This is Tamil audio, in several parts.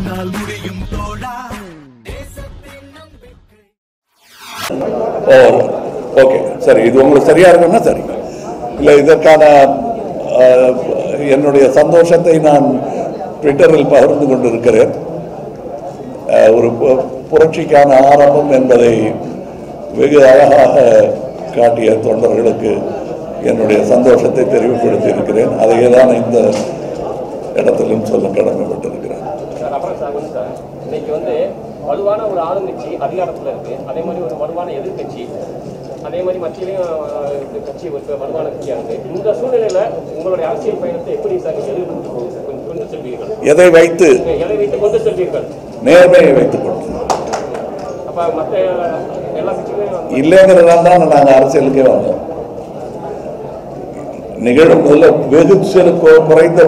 உன்னால் முடியும் தோழா ஓ ஓகே. சரி இது உங்களுக்கு சரியா இருக்கும்னா சரி. இல்லை இதற்கான என்னுடைய சந்தோஷத்தை நான் ட்விட்டரில் பகிர்ந்து கொண்டிருக்கிறேன். ஒரு புரட்சிக்கான ஆரம்பம் என்பதை வெகு அழகாக காட்டிய தொண்டர்களுக்கு என்னுடைய சந்தோஷத்தை தெரிவுபடுத்தியிருக்கிறேன். அதையே தான் இந்த இடத்திலும் சொல்ல கடமைப்பட்டிருக்கிறேன் சார் அப்புறம் சார் வந்து சார் இன்னைக்கு வந்து வலுவான ஒரு ஆளுங்கட்சி அதிகாரத்தில் இருக்கு. அதே மாதிரி ஒரு வலுவான எதிர்க்கட்சி அதே மாதிரி மத்தியிலையும் கட்சி ஒரு வலுவான கட்சியா இருக்கு. இந்த சூழ்நிலையில உங்களுடைய அரசியல் பயணத்தை எப்படி சார் கொஞ்சம் கொண்டு செல்வீர்கள்? எதை வைத்து? எதை வைத்து கொண்டு செல்வீர்கள்? நேர்மையை வைத்துக் கொண்டு அப்ப மற்ற எல்லா கட்சிகளையும் வந்து இல்லைங்கிறதால தான் நாங்கள் அரசியலுக்கே வந்தோம். நிகழும் முதல்ல வெகு கு- குறைந்த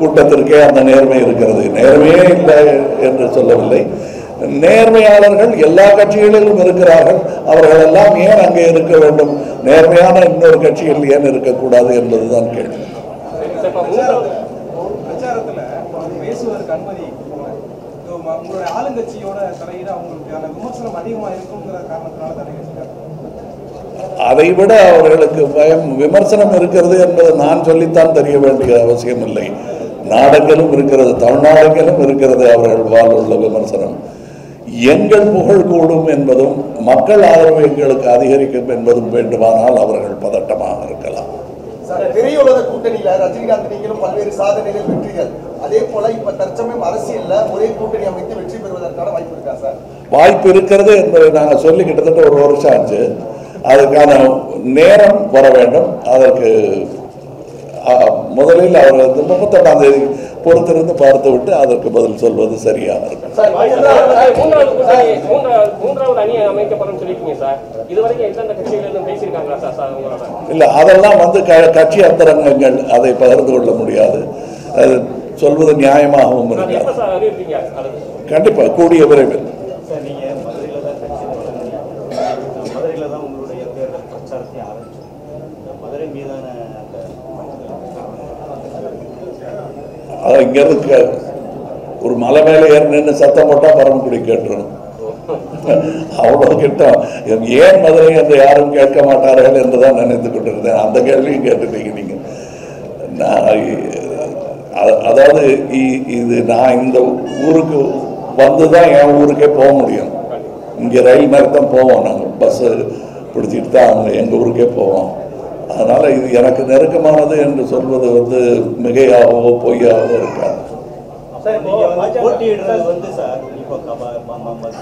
கூட்டத்திற்கே அந்த நேர்மை இருக்கிறது. நேர்மையே இல்லை என்று சொல்லவில்லை. நேர்மையாளர்கள் எல்லா கட்சிகளிலும் இருக்கிறார்கள். அவர்கள் எல்லாம் ஏன் அங்கே இருக்க வேண்டும்? நேர்மையான இன்னொரு கட்சியில் ஏன் இருக்கக்கூடாது என்பதுதான் கேள்வி. அதை விட அவர்களுக்கு பயம் விமர்சனம் இருக்கிறது என்பது நான் சொல்லித்தான் தெரிய வேண்டிய அவசியம் இல்லை. நாடெங்கிலும் இருக்கிறது தமிழ்நாடெங்கிலும் இருக்கிறது அவர்கள் வாழ்வுள்ள விமர்சனம். எங்கள் புகழ் கூடும் என்பதும் மக்கள் ஆதரவு எங்களுக்கு அதிகரிக்கும் என்பதும் வேண்டுமானால் அவர்கள் பதட்டமாக இருக்கலாம். சார் திரையுலக கூட்டணியில ரஜினிகாந்த் நீங்களும் பல்வேறு சாதனைகள் வெற்றிகள். அதே போல இப்ப தற்சமயம் அரசியல்ல ஒரே கூட்டணி அமைத்து வெற்றி பெறுவதற்கான வாய்ப்பு இருக்கா சார்? வாய்ப்பு இருக்கிறது என்பதை நாங்கள் சொல்லி கிட்டத்தட்ட ஒரு வருஷம் ஆச்சு. அதுக்கான நேரம் வர வேண்டும். அதற்கு முதலில் அவர் வந்து முப்பத்தொன்னாம் தேதி பொறுத்திருந்து பார்த்து விட்டு அதற்கு பதில் சொல்வது சரியாக இருக்கும். இல்லை அதெல்லாம் வந்து க கட்சி அந்தரங்கங்கள் அதை பகிர்ந்து கொள்ள முடியாது. அது சொல்வது நியாயமாகவும் இருக்காது. கண்டிப்பாக கூடிய விரைவில். சார் நீங்கள் மதுரையில் தான் கட்சி தொடங்குனீங்க. மதுரையில் தான் உங்களுடைய தேர்தல் பிரச்சாரத்தை மதுரை மீதான அந்த அதான் இங்கேருந்து க- ஒரு மலை மேலே ஏறி நின்று சத்தம் போட்டால் பரமக்குடி கேட்டுரும். அவ்வளோ கிட்டம். ஏன் மதுரை என்று யாரும் கேட்க மாட்டார்கள் என்று தான் நினைத்து கொண்டிருந்தேன். அந்த கேள்வியும் கேட்டுட்டீங்க நீங்கள் நான் அதாவது இ- இது நான் இந்த ஊருக்கு வந்து தான் என் ஊருக்கே போக முடியும். இங்கே ரயில் மாதிரி தான் போவோம் நாங்கள் பஸ்ஸு பிடிச்சிட்டு தான் அங்கே எங்கள் ஊருக்கே போவோம். அதனால் இது எனக்கு நெருக்கமானது என்று சொல்வது வந்து மிகையாகவோ பொய்யாகவோ இருக்காது. போட்டியிடுறது வந்து சார் இப்போ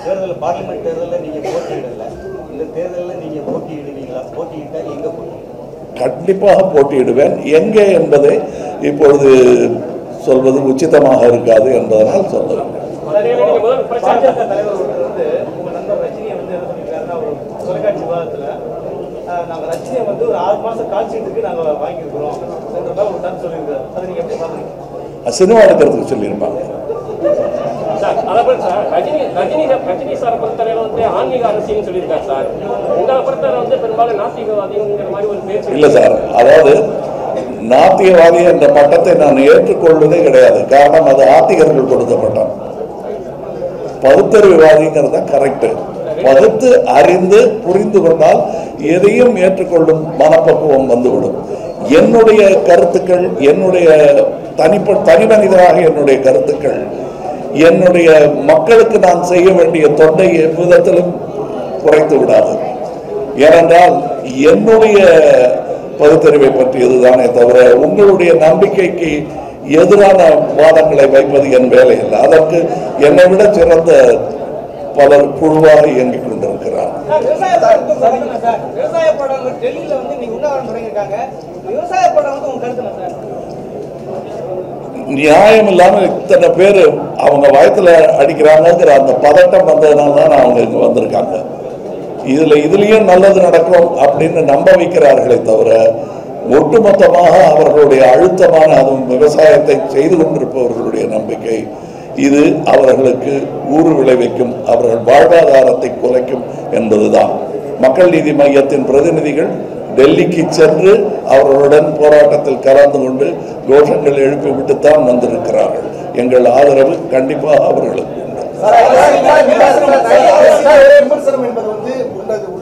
தேர்தல் பார்லிமெண்ட் தேர்தலில் நீங்கள் போட்டியிடல. இந்த தேர்தலில் நீங்கள் போட்டியிடுவீங்களா? போட்டியிட்டா எங்கே போட்டியிடுவீங்க கண்டிப்பாக போட்டியிடுவேன். எங்கே என்பதை இப்பொழுது சொல்வது உச்சிதமாக இருக்காது என்பதனால் ஒரு தொலைக்காட்சி விவாதத்துல அஹ், நாங்க ரஜினியை வந்து ஒரு ஆறு மாசம் காட்சியத்துக்கு நாங்க வாங்கியிருக்கிறோம். மாதிரி ஒரு சொல்லியிருக்காரு. அதை நீங்க எப்படி பாக்குறீங்க சினிமா எடுக்கிறதுக்கு சொல்லியிருப்பாங்க. சார் அதேபோல் சார் ரஜினி ரஜினி ரஜினி சாரை பொறுத்தவரையில வந்து ஆன்மீக அரசியல்னு சொல்லியிருக்காரு சார். உங்களை பொறுத்தவரை வந்து பெரும்பாலும் நாத்திகவாதிங்கிற மாதிரி ஒரு பேச்சு இல்லை சார் அதாவது நாத்தியவாதி என்ற பட்டத்தை நான் ஏற்றுக்கொள்வதே கிடையாது. காரணம் அது ஆத்திகர்கள் கொடுத்த பட்டம். பகுத்தறிவுவாதிங்கிறது தான் கரெக்டு பகுத்து அறிந்து புரிந்து கொண்டால் எதையும் ஏற்றுக்கொள்ளும் மனப்பக்குவம் வந்துவிடும். என்னுடைய கருத்துக்கள் என்னுடைய தனிப்ப தனி மனிதனாக என்னுடைய கருத்துக்கள் என்னுடைய மக்களுக்கு நான் செய்ய வேண்டிய தொண்டை எவ்விதத்திலும் குறைத்து விடாது. ஏனென்றால் என்னுடைய பகுத்தறிவை பற்றியது தானே தவிர உங்களுடைய நம்பிக்கைக்கு எதிரான வாதங்களை வைப்பது என் வேலை இல்லை அதற்கு என்னை விட சிறந்த பலர் குழுவாக இயங்கிக் கொண்டிருக்கிறார். நியாயம் இல்லாமல் இத்தனை பேர் அவங்க வயத்துல அடிக்கிறாங்கங்கிற அந்த பதட்டம் வந்ததுனால தான் அவங்க இங்க வந்திருக்காங்க. இதுல இதுலயும் நல்லது நடக்கும் அப்படின்னு நம்ப வைக்கிறார்களே தவிர ஒட்டுமொத்தமாக அவர்களுடைய அழுத்தமான அதுவும் விவசாயத்தை செய்து கொண்டிருப்பவர்களுடைய நம்பிக்கை இது அவர்களுக்கு ஊறு விளைவிக்கும் அவர்கள் வாழ்வாதாரத்தை குறைக்கும் என்பதுதான் மக்கள் நீதி மையத்தின் பிரதிநிதிகள் டெல்லிக்கு சென்று அவர்களுடன் போராட்டத்தில் கலந்து கொண்டு கோஷங்கள் எழுப்பிவிட்டுத்தான் வந்திருக்கிறார்கள் எங்கள் ஆதரவு கண்டிப்பாக அவர்களுக்கு உண்டு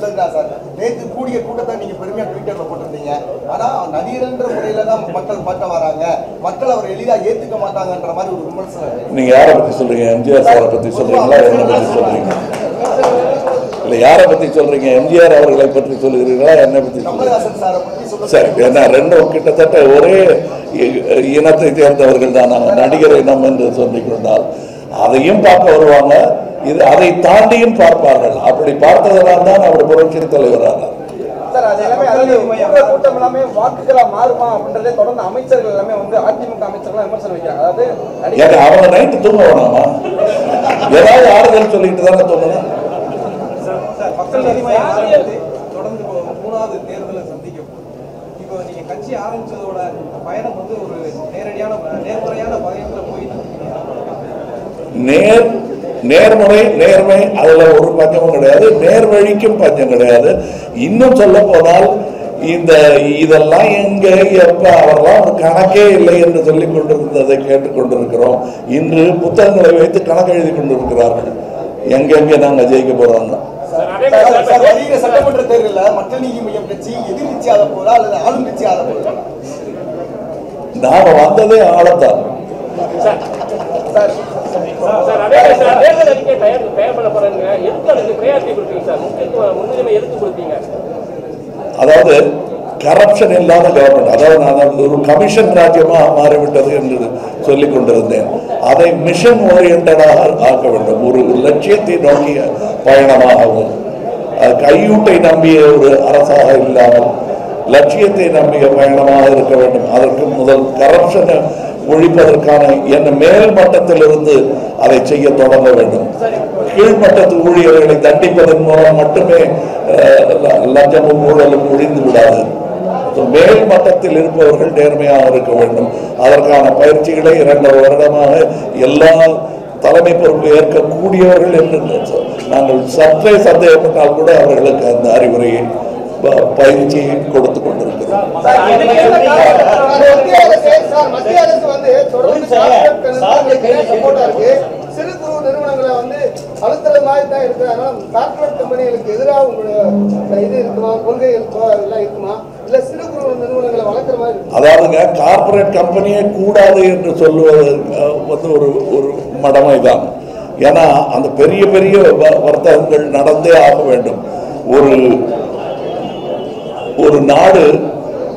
உள்ளதுதான் சார். நேற்று கூடிய கூட்டத்தை நீங்க பெருமையா ட்விட்டர்ல போட்டிருந்தீங்க. ஆனா நடிகர்ன்ற முறையில தான் மக்கள் பார்க்க வராங்க. மக்கள் அவர் எளிதா ஏத்துக்க மாட்டாங்கன்ற மாதிரி ஒரு விமர்சனம் இருக்கு. நீங்க யாரை பத்தி சொல்றீங்க? எம்ஜிஆர் சாரை பத்தி சொல்றீங்களா? என்ன பத்தி சொல்றீங்க? இல்ல யாரை பத்தி சொல்றீங்க? எம்ஜிஆர் அவர்களை பற்றி சொல்லுகிறீர்களா? என்னை சாரை சொல்ல சரி என்ன ரெண்டும் கிட்டத்தட்ட ஒரே இனத்தை சேர்ந்தவர்கள் தான். நாங்கள் நடிகர் இனம் என்று சொல்லிக் கொண்டால் அதையும் பார்க்க வருவாங்க. இது அதை தாண்டியும் பார்ப்பார்கள். அப்படி பார்த்ததனால் தான் அவர் புரட்சி தலைவரானார். கூட்டம் எல்லாமே வாக்குகளா மாறுமா அப்படின்றதே தொடர்ந்து அமைச்சர்கள் எல்லாமே வந்து அதிமுக அமைச்சர்கள் விமர்சனம் வைக்கிறாங்க. அதாவது அவங்க நைட்டு தூங்க வேணாமா? ஏதாவது ஆறுதல் சொல்லிட்டு தானே சார் மக்கள் தொடர்ந்து மூணாவது தேர்தலை சந்திக்க இப்போ நீங்க கட்சி ஆரம்பிச்சதோட பயணம் வந்து ஒரு நேரடியான நேர்மறையான பயணத்துல போயிட்டு நேர் நேர்முறை நேர்மை அதுல ஒரு பஞ்சமும் கிடையாது நேர்வழிக்கும் பஞ்சம் கிடையாது. இன்னும் சொல்ல போனால் இந்த இதெல்லாம் எங்க எப்ப அவரெல்லாம் ஒரு கணக்கே இல்லை என்று சொல்லிக் கொண்டிருந்ததை கேட்டுக்கொண்டிருக்கிறோம் இன்று புத்தகங்களை வைத்து கணக்கு எழுதி கொண்டிருக்கிறார்கள். எங்கெங்க நாங்க ஜெயிக்க போறோம்னு. சட்டமன்ற தேர்தலில் மக்கள் நீதி மையம் கட்சி எதிர்கட்சி ஆக போதா அல்லது ஆளும் கட்சி ஆக போதா நாம வந்ததே ஆளத்தான். அதாவது கரப்ஷன் இல்லாத கவர்மெண்ட் அதாவது நான் ஒரு கமிஷன் ராஜ்யமாக மாறிவிட்டது என்று சொல்லிக் கொண்டிருந்தேன். அதை மிஷன் ஓரியன்டாக ஆக்க வேண்டும். ஒரு லட்சியத்தை நோக்கிய பயணமாகவும் அது கையூட்டை நம்பிய ஒரு அரசாக இல்லாமல் லட்சியத்தை நம்பிய பயணமாக இருக்க வேண்டும். அதற்கு முதல் கரப்ஷனை ஒழிப்பதற்கான என்ன மேல் மட்டத்திலிருந்து அதை செய்ய தொடங்க வேண்டும். கீழ்மட்டத்து ஊழியர்களை தண்டிப்பதன் மூலம் மட்டுமே லஞ்சமும் ஊழலும் ஒழிந்து விடாது. மேல் மட்டத்தில் இருப்பவர்கள் நேர்மையாக இருக்க வேண்டும். அதற்கான பயிற்சிகளை இரண்டு வருடமாக எல்லா தலைமை பொறுப்பு ஏற்கக்கூடியவர்கள் என்று நாங்கள் சற்றே சந்தேகப்பட்டால் கூட அவர்களுக்கு அந்த அறிவுரையை ப- பயிற்சியை கொடுத்து கொண்டிருக்கிறோம். சிறு குறு நிறுவனங்களை வந்து அழுத்துறது மாதிரி தான் இருக்கு. அதனால கம்பெனிகளுக்கு எதிராக உங்களோட இது இருக்குமா? கொள்கை இருக்குமா? அதெல்லாம் இருக்குமா? இல்ல சிறு குறு நிறுவனங்களை வளர்க்குற மாதிரி? அதாவதுங்க கார்ப்பரேட் கம்பெனியே கூடாது என்று சொல்லுவது வந்து ஒரு ஒரு மடமை தான் ஏன்னா அந்த பெரிய பெரிய வ- வர்த்தகங்கள் நடந்தே ஆக வேண்டும். ஒரு ஒரு நாடு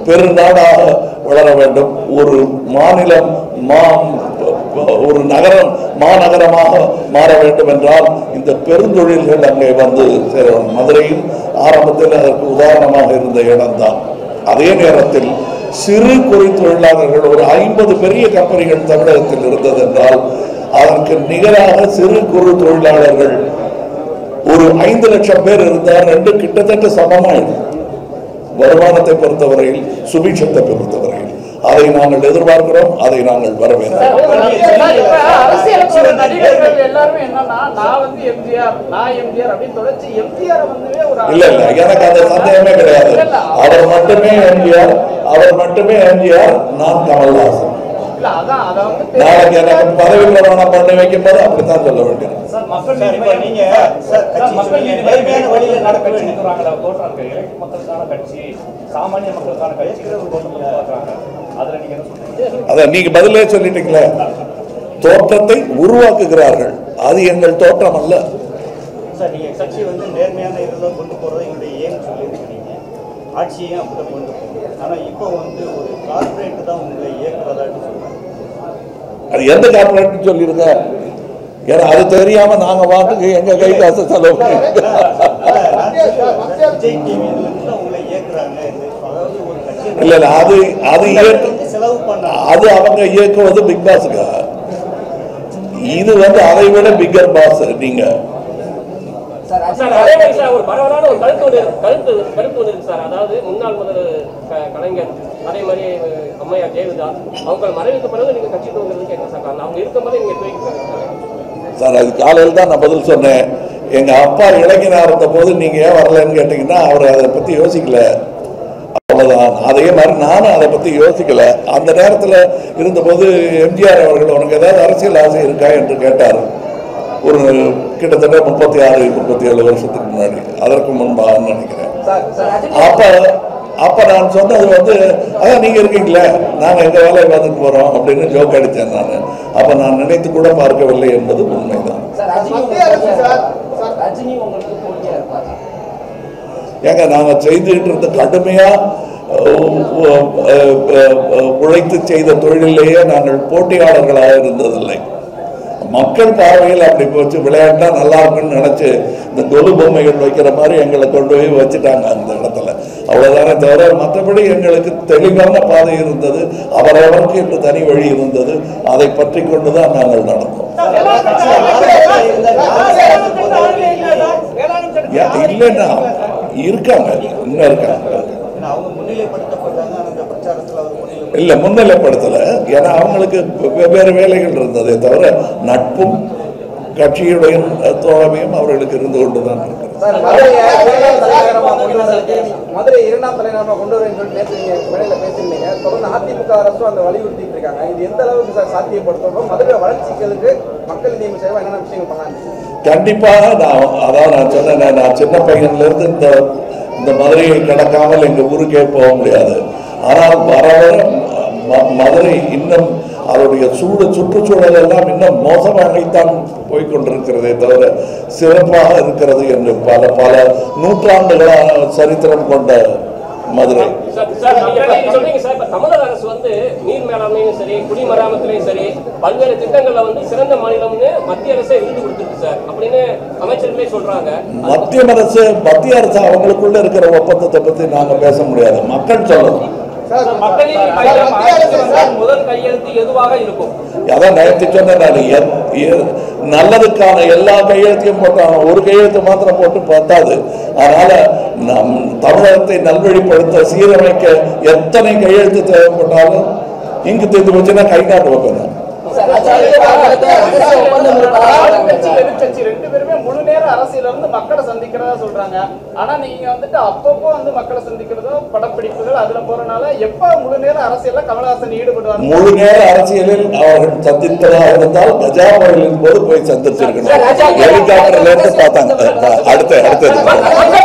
பெருநாடாக வளர வேண்டும். ஒரு மாநிலம் மா ஒரு நகரம் மாநகரமாக மாற வேண்டும் என்றால் இந்த பெருந்தொழில்கள் அங்கே வந்து சேரணும். மதுரையில் மதுரையும் ஆரம்பத்தில் அதற்கு உதாரணமாக இருந்த இடம்தான். அதே நேரத்தில் சிறு குறு தொழிலாளர்கள் ஒரு ஐம்பது பெரிய கம்பெனிகள் தமிழகத்தில் இருந்தது என்றால் அதற்கு நிகராக சிறு குறு தொழிலாளர்கள் ஒரு ஐந்து லட்சம் பேர் இருந்தால் ரெண்டு கிட்டத்தட்ட சமமாயிடும். வருமானத்தை பொறுத்தவரையில் சுபிட்சத்தை பொறுத்தவரையில். அதை நாங்கள் எதிர்பார்க்கிறோம் அதை நாங்கள் வரவேற்கிறோம். இல்ல இல்ல எனக்கு அந்த சந்தேகமே கிடையாது. அவர் மட்டுமே எம்ஜிஆர் அவர் மட்டுமே எம்ஜிஆர் நான் கமல்ஹாசன். நாளைக்கு எனக்கு பதவி பிரமாணம் பண்ணி வைக்கும் போது அப்படித்தான் சொல்ல வேண்டியது. அதான் நீங்க பதிலே சொல்லிட்டீங்களே. தோற்றத்தை உருவாக்குகிறார்கள். அது எங்கள் தோற்றம் அல்ல. சார் நீங்க கட்சி வந்து நேர்மையான இதில் கொண்டு போறது எங்களுடைய ஏன்னு சொல்லியிருக்கிறீங்க ஆட்சியையும் அப்படிதான் கொண்டு போகணும். ஆனா இப்போ வந்து ஒரு கார்பரேட் தான் உங்களை இயக்குறதாட்டு சொல்றாங்க. அது எந்த கார்பரேட்னு சொல்லிருங்க. ஏன்னா அது தெரியாம நாங்க வாட்டுக்கு எங்க கை காசு செலவு. இல்ல இல்ல அது அது அது அவங்க இயக்குவது பிக் பாஸுக்கு? இது வந்து அதை விட பிக்கர் பாஸ் நீங்க. சார் அதே மாதிரி சார் ஒரு பரவலான ஒரு கருத்து ஒன்று இருக்கு. கருத்து கருத்து ஒன்று இருக்கு சார். அதாவது முன்னாள் முதல் க- கலைஞர் அதே மாதிரி அஹ், அம்மையார் ஜெயலலிதா அவங்க மறைவுக்கு பிறகு நீங்க கட்சி துவங்குறதுக்கு என்ன சார். காரணம் அவங்க இருக்கும் போதே நீங்க துவங்கி சார். அது காலையில் தான் நான் பதில் சொன்னேன். எங்க அப்பா இளைஞனா இருந்த போது நீங்க ஏன் வரலன்னு கேட்டீங்கன்னா அவர் அதை பத்தி யோசிக்கல. அவ்வளவுதான். அதே மாதிரி நானும் அதை பத்தி யோசிக்கல. அந்த நேரத்தில் இருந்தபோது எம்ஜிஆர் அவர்கள் உனக்கு ஏதாவது அரசியல் ஆசை இருக்கா? என்று கேட்டார். ஒரு கிட்டத்தட்ட முப்பத்தி ஆறு முப்பத்தி ஏழு வருஷத்துக்கு முன்னாடி. அதற்கு முன்பாக நினைக்கிறேன். அப்ப அப்ப நான் சொன்னது வந்து அதான் நீங்க இருக்கீங்களே நாங்க எங்க வேலையை பார்த்துட்டு போறோம் அப்படின்னு ஜோக் அடித்தேன் நான். அப்ப நான் நினைத்து கூட பார்க்கவில்லை என்பது உண்மைதான். ஏங்க நாங்கள் செய்துகிட்டு இருந்த கடுமையா உழைத்து செய்த தொழிலேயே நாங்கள் போட்டியாளர்களாக இருந்ததில்லை. மக்கள் பார்வையில் அப்படி போச்சு. விளையாட்டா நல்லா இருக்குன்னு நினைச்சு இந்த கொலு பொம்மைகள் வைக்கிற மாதிரி எங்களை கொண்டு போய் வச்சுட்டாங்க அந்த இடத்துல. அவ்வளவுதானே தவிர மற்றபடி எங்களுக்கு தெளிவான பாதை இருந்தது. அவரவருக்கு என்று தனி வழி இருந்தது. அதை பற்றி கொண்டுதான் நாங்கள் நடந்தோம். இல்லைன்னா இருக்காங்க. இன்னும் இருக்காங்க. இல்ல முன்னிலைப்படுத்தல. ஏன்னா அவங்களுக்கு வெவ்வேறு வேலைகள் இருந்ததே தவிர நட்பும் கட்சியுடைய தோழமையும் அவர்களுக்கு இருந்து கொண்டு வரதுக்கு மதுரை இரண்டாம் தலைநகரமா கொண்டு வரேன்னு சொல்லிட்டு நேற்று பேசியிருந்தீங்க. தொடர்ந்து அதிமுக அரசும் அந்த வலியுறுத்திட்டு இருக்காங்க இது எந்த அளவுக்கு சார் மதுரை வளர்ச்சிக்கிறதுக்கு மக்கள் நியமன சேவை என்னென்ன விஷயங்கள் பண்ணலாம் கண்டிப்பாக நான் அதான் நான் சொன்னேன் நான் சின்ன பையன்ல இருந்து இந்த இந்த மதுரையை கடக்காமல் எங்க ஊருக்கே போக முடியாது. ஆனால் வர வர மதுரை இன்னும் அதனுடைய சூடு சுற்றுச்சூழல் எல்லாம் இன்னும் மோசமாகத்தான் போய்க்கொண்டிருக்கிறதே தவிர சிறப்பாக இருக்கிறது என்று பல பல நூற்றாண்டுகளாக சரித்திரம் கொண்ட மதுரை. தமிழக அரசு வந்து நீர் மேலாண்மையும் சரி குடிமராமத்திலையும் சரி பல்வேறு திட்டங்கள்ல வந்து சிறந்த மாநிலம்னு மத்திய அரசே விருது கொடுத்துருக்கு சார் அப்படின்னு அமைச்சர்களே சொல்றாங்க. மத்திய அரசு மத்திய அரசு அவங்களுக்குள்ள இருக்கிற ஒப்பந்தத்தை பத்தி நாங்க பேச முடியாது. மக்கள் சொல்லணும். அதான் நேற்று சொன்னேன் நல்லதுக்கான எல்லா கையெழுத்தையும் போட்டாங்க ஒரு கையெழுத்து மாத்திரம் போட்டு பத்தாது. அதனால நம் தமிழகத்தை நல்வழிப்படுத்த சீரமைக்க எத்தனை கையெழுத்து தேவைப்பட்டாலும் இங்கு தெரிந்து வச்சுன்னா கை காட்டு வைப்பேன் ரெண்டு பேருமே முழு நேர அரசியல இருந்து மக்களை சந்திக்கிறதா சொல்றாங்க. ஆனா நீங்க வந்துட்டு அப்பப்போ வந்து மக்களை சந்திக்கிறதும் படப்பிடிப்புகள் அதுல போறனால எப்ப முழு நேர அரசியல்ல கமலஹாசன் ஈடுபடுவாங்க முழு நேர அரசியலில் அவர்கள் சந்தித்ததாக இருந்தால் கஜா புயலின் போது போய் சந்திச்சிருக்கணும் ஹெலிகாப்டர்ல இருந்து பார்த்தாங்க. அடுத்து அடுத்தது.